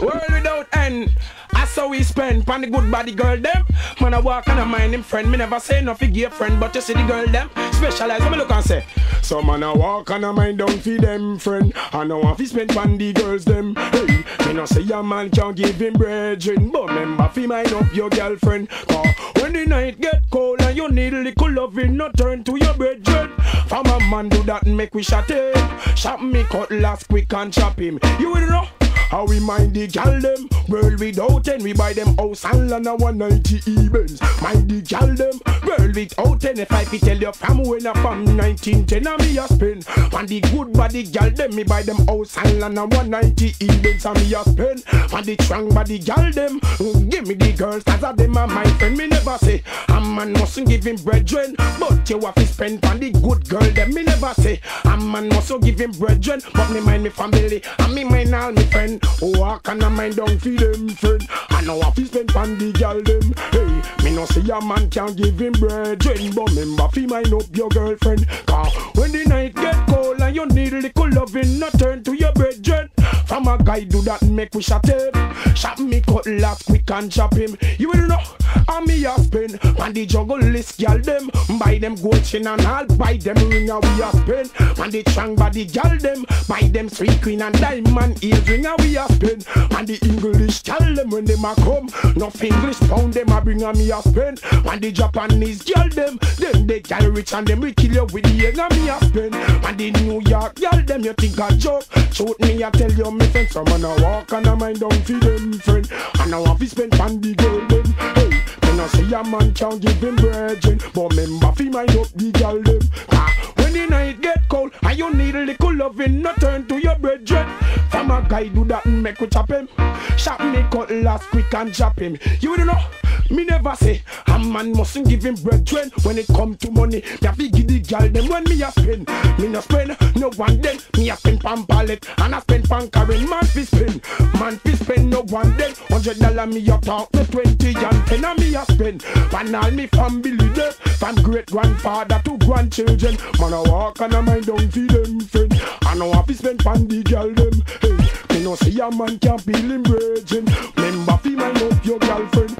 World without end. That's how we spend pon the good body girl them. Man I walk and I mind him friend. Me never say nothing gay friend, but you see the girl them specialize. Let me look and say. So man I walk and I mind down for them friend. I know want fi spend pon the girls them. Hey, me no say a man can't give him brethren, but remember fi mind up your girlfriend. Cause when the night get cold and you need a little loving, no turn to your brethren. From a man do that make we shot him. Shot me cutlass quick and chop him. You will know. How we mind the gal them? World without ten We buy them house and land a 190 E-Benz Mind the gal them? World without ten If I fi tell you from when I from 1910 And me a spend. On the good body gal them Me buy them house and land a 190 E-Benz And me a spend. On the strong body gal them mm, Give me the girls Cause of them are my friend. Me never say A man mustn't give him brethren But you have to spend on the good girl them. Me never say A man mustn't give him brethren But me mind me family And me mind all me friend Oh, I can mind down for them friend? I know I fi spend on the gal them. Hey, me no say a man can't give him brethren But remember fi mind up your girlfriend. Cause when the night get cold And you need a little loving Not turn to your brethren From a guy do that make we shot him. Shot me cutlass quick and chop him. You will know how me a spend On the juggle list gal them. Buy them gold chain and all Buy them ring and we a spend On the strong body gal them. Buy them sweet queen and diamond earring and we a spend On the English gal them when them a come. Enough English pound them a bring and me a spend. On the Japanese gal them. Them they gal rich and them we kill you with the egg and me a spend. On the New York gal them you think a joke. Shoot me I tell you me friend Some man a walk and a mind down for them friend And I want to spend on the girl them. Hey me no say a man can't give him brethren But remember fi mind up the gal them. Ah, When the night get cold And you need a little loving No turn to your brethren From a guy do that and make we chop him. Shot me cutlass quick and chop him. You don't know me never say a man mustn't give him brethren when it come to money. Me have to give the gal them when me a spend. Me no spend no one them. Me a spend pan pallet and I spend pan carrying. Man fi spend, man fi spend no one them. Hundred dollar me a talk no twenty and ten a me a spend. Pan all me family them from great grandfather to grandchildren. Man a walk and a mind down fi them friend. I know I fi spend pan the gal them. Hey, me no see a man can't feel him brethren. Remember fi mind up your girlfriend.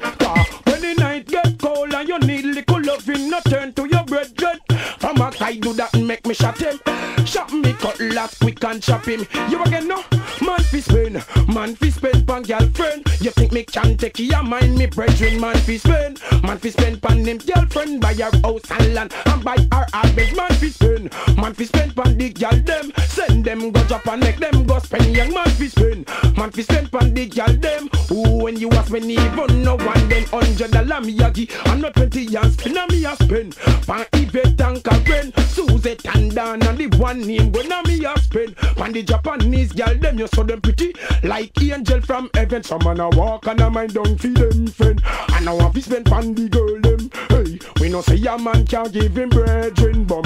Cold and you need little loving, no turn to your brethren. From a guy do that and make me shot him. Shot me cut cutlass quick and chop him. You again no? Man fi spend, man fi spend pan girlfriend. You think me can take your mind, me brethren? Man fi spend, man fi spend pan him girlfriend. Buy her house and land and buy her arbage. Man fi spend, man fi spend pan the girl them. Send them go and make them go spend. Young man fi spend, man fi spend pan the girl them. Ooh, when you ask me even no one then hundred dollar me a give. I'm not twenty and spend a me a spend. Pan Yvette and Karen, Suzette and Dan and the one name when me a spend. Pan the Japanese girl them you saw them pretty like angel from heaven. Some man a walk and a mind down for them friend. And I want to spend pan the girl them. Hey, we no say a man can't give him brethren, but